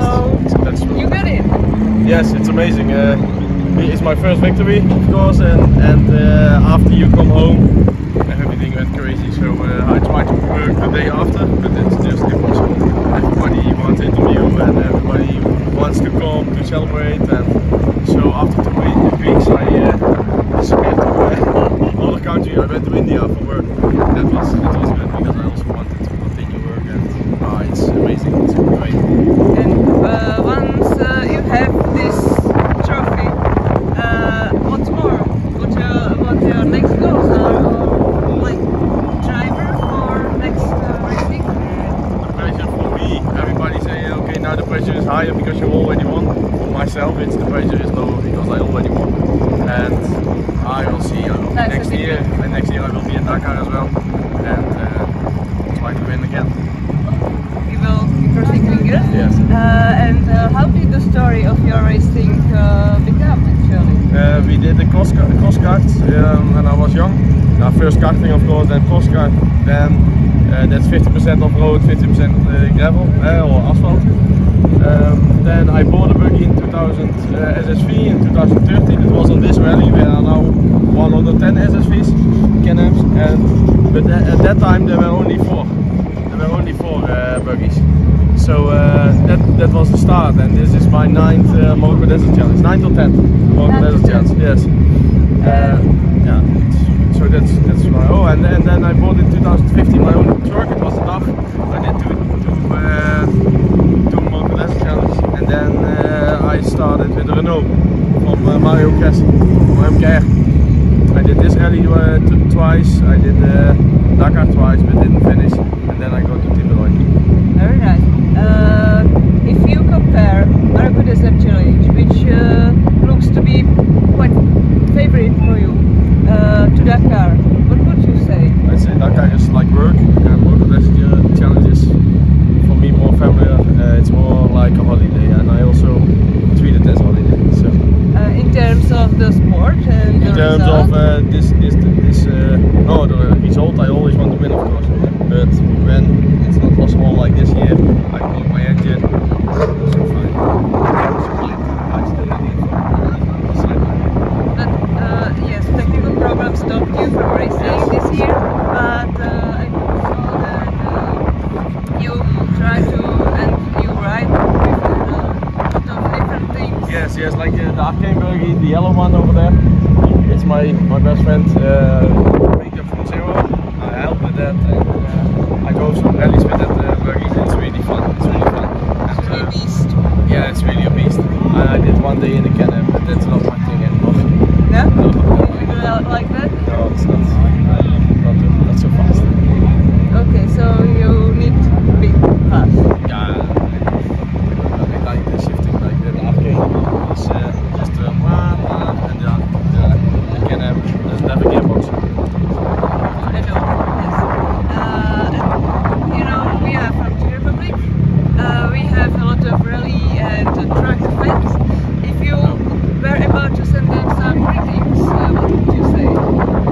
Yes, that's true. You got it. Yes, it's amazing. Uh, it's my first victory, of course, and, and uh, after you come home, everything went crazy. So uh, I tried to work the day after, but it's just impossible. Everybody wants to interview and everybody wants to come to celebrate. And so after two weeks, I pressure is higher because you already won. For myself, it's the pressure is lower because I already won. And I will see uh, That's next year, and next year I will be in Dakar as well, and uh, try to win again. You will keep crossing fingers. Yes. Uh, and uh, how did the story of your racing uh, become actually? We did the cross, cross um, when I was young. Now first karting of course, then cross kart, then uh, that's 50% off road, 50% uh, gravel uh, or asphalt. Um, then I bought a buggy in 2000 uh, SSV in 2013. It was on this rally. We are now 110 SSVs, Can-Ams, and but tha- at that time there were only four. There were only four uh, buggies. So uh, that that was the start, and this is my ninth uh, Morocco Desert Challenge, ninth or tenth Morocco Desert Challenge. Yes. Uh, yeah. So that's that's my oh, and, and then I bought in 2015 my own truck. It was enough. I did two two uh, two Morocco Desert Challenge, and then uh, I started with Renault from uh, Mario Kress, Mario Kerr. I did this rally uh, twice. I did uh, Dakar twice, but didn't finish. And then I go to Tiburon. Very nice. Uh, if you compare Desert Challenge, which uh, looks to be quite favorite for you, uh, to Dakar, what would you say? I'd say Dakar is like work, and uh, Challenge is me more familiar. Uh, it's more like a holiday, and I also treat it as a holiday. So Uh, in terms of the sport and the in terms result? of uh, this this this uh, no the result, I always want to win, of course. But when it's not possible like this year, I broke my engine. So fine. So fine. I still need it. But uh, yes, technical problems stopped you from racing this year. But uh, I saw that uh, you try to and you ride with a lot of different things. Yes, yes, like uh, the Arcane buggy, the yellow one over there. It's my my best friend, uh, from Zero. I help with that, and uh, I go some rallies with that uh, buggy. It's really fun. It's really fun. And, It's really uh, beast. yeah, it's really a beast. I, I did one day in the Can-Am, but that's not my thing anymore. No? No, no, You do not like that? no, it's not. Not, too- not so fast. Okay, so you need to be fast. Yeah, I, I like the shifting, like the Arcane. It's uh, just uh, wah, wah, and the, the, the Can-Am doesn't have a gearbox. I know, yes. Uh, and, you know, we are from Czech Republic. Uh, we have a lot of rally and uh, track fans. If you were about to send them some greetings, uh, what would you say?